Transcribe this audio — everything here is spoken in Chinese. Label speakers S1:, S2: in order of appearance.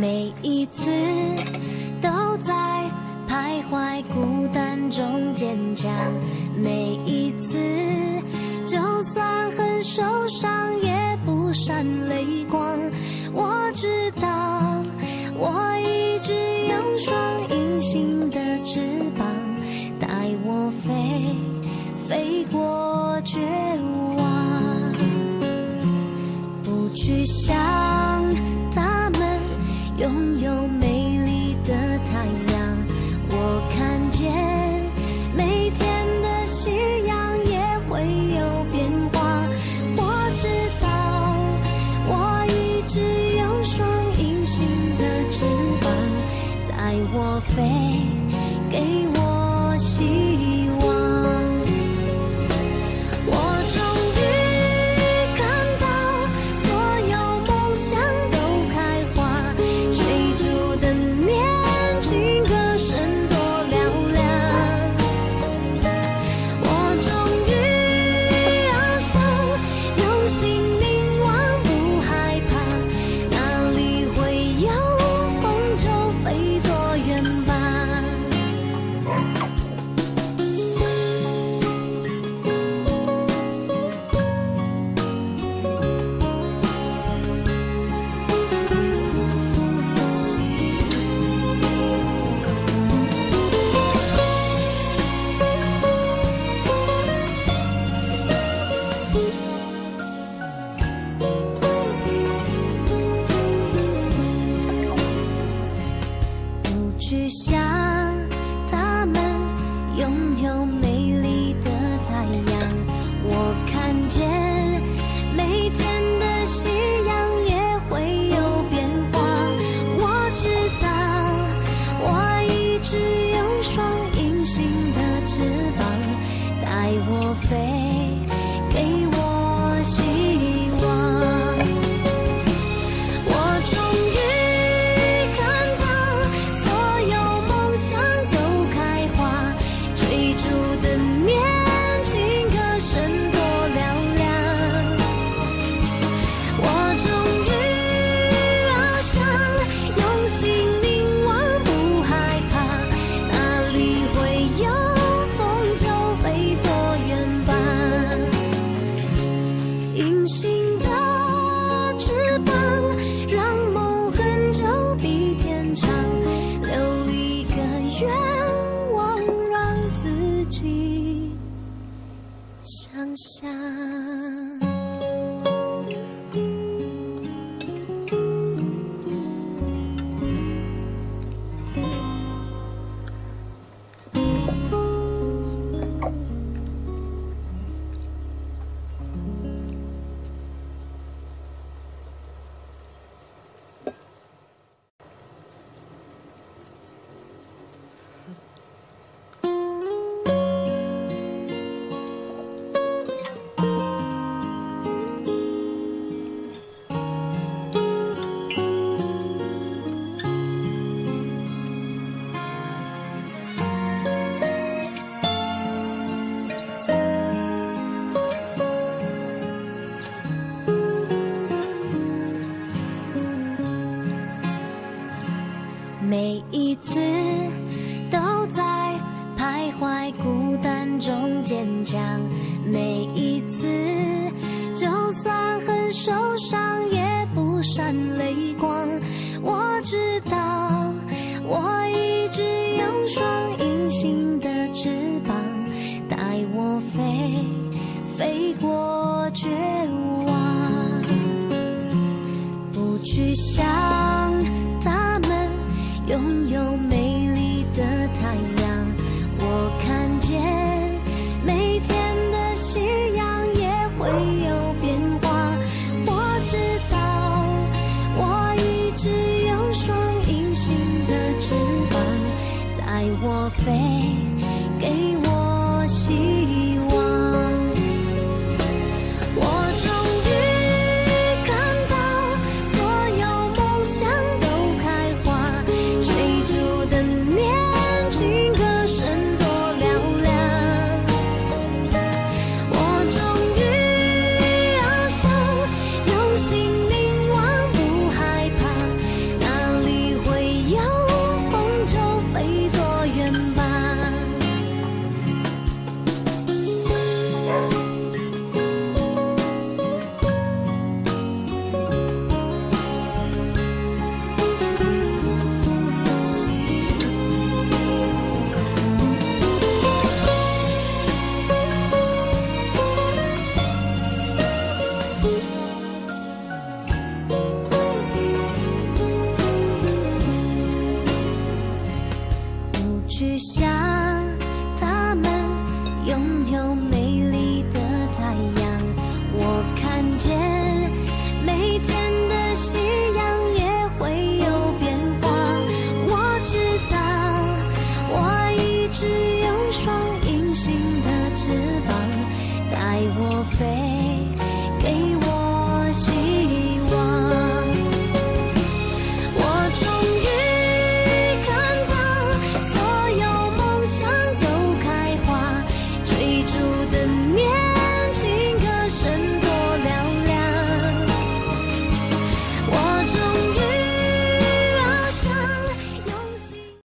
S1: 每一次都在徘徊孤单中坚强，每一次就算很受伤也不闪泪光，我知道我一直有双眼。我飞。每一次都在徘徊孤单中坚强每一次就算很受伤也不闪泪 believe. 不去想他们拥有美丽的太阳我看见每天的夕阳也会有变化。我知道我一直有双隐形的翅膀带我飞。